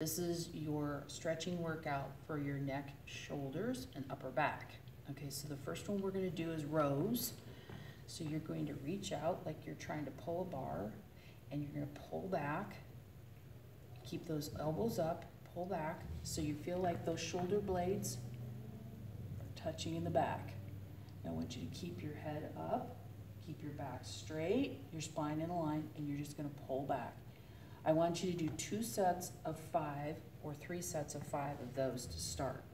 This is your stretching workout for your neck, shoulders, and upper back. Okay, so the first one we're gonna do is rows. So you're going to reach out like you're trying to pull a bar, and you're gonna pull back. Keep those elbows up, pull back, so you feel like those shoulder blades are touching in the back. Now I want you to keep your head up, keep your back straight, your spine in a line, and you're just gonna pull back. I want you to do two sets of five or three sets of five of those to start.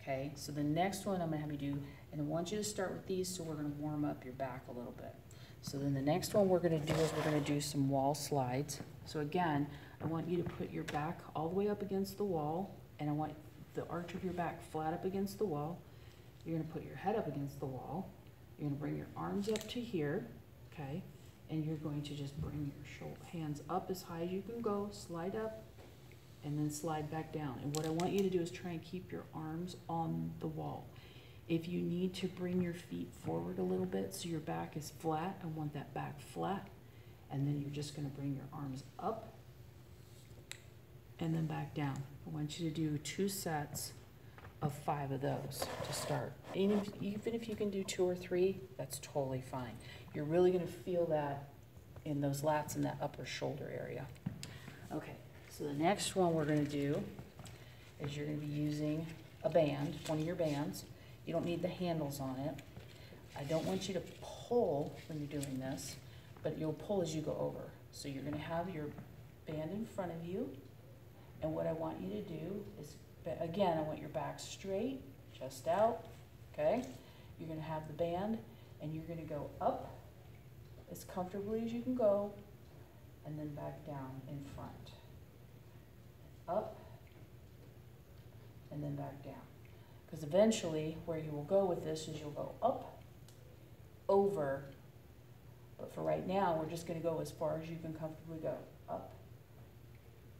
Okay, so the next one I'm gonna have you do, and I want you to start with these, so we're gonna warm up your back a little bit. So then the next one we're gonna do is we're gonna do some wall slides. So again, I want you to put your back all the way up against the wall, and I want the arch of your back flat up against the wall. You're gonna put your head up against the wall. You're gonna bring your arms up to here, okay? And you're going to just bring your hands up as high as you can go, slide up, and then slide back down. And what I want you to do is try and keep your arms on the wall. If you need to bring your feet forward a little bit so your back is flat, I want that back flat. And then you're just gonna bring your arms up and then back down. I want you to do two sets of five of those to start. Even if, even if you can do two or three, that's totally fine. You're really gonna feel that in those lats and that upper shoulder area. Okay, so the next one we're gonna do is you're gonna be using a band, one of your bands. You don't need the handles on it. I don't want you to pull when you're doing this, but you'll pull as you go over. So you're gonna have your band in front of you, and what I want you to do is, again, I want your back straight, chest out, okay? You're gonna have the band, and you're gonna go up as comfortably as you can go, and then back down in front. Up, and then back down. Because eventually, where you will go with this is you'll go up, over, but for right now, we're just gonna go as far as you can comfortably go, up,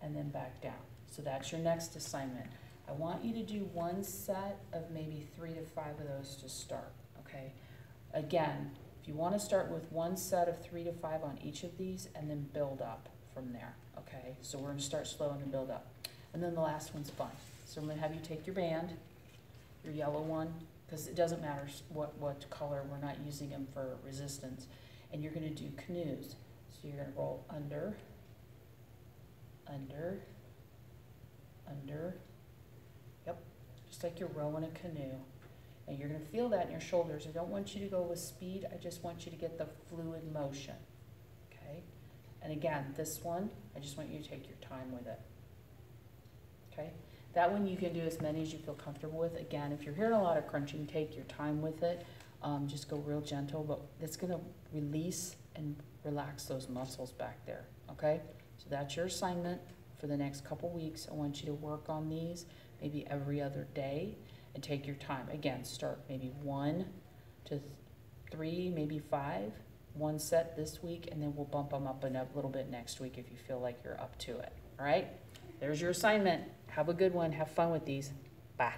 and then back down. So that's your next assignment. I want you to do one set of maybe three to five of those to start, okay? Again, if you wanna start with one set of three to five on each of these and then build up from there, okay? So we're gonna start slow and then build up. And then the last one's fun. So I'm gonna have you take your band, your yellow one, because it doesn't matter what, what color, we're not using them for resistance. And you're gonna do canoes. So you're gonna roll under, under, under, just like you're rowing a canoe. And you're gonna feel that in your shoulders. I don't want you to go with speed, I just want you to get the fluid motion, okay? And again, this one, I just want you to take your time with it. Okay? That one you can do as many as you feel comfortable with. Again, if you're hearing a lot of crunching, take your time with it. Um, just go real gentle, but it's gonna release and relax those muscles back there, okay? So that's your assignment for the next couple weeks. I want you to work on these maybe every other day and take your time. Again, start maybe one to three, maybe five, one set this week, and then we'll bump them up a little bit next week if you feel like you're up to it, all right? There's your assignment. Have a good one. Have fun with these. Bye.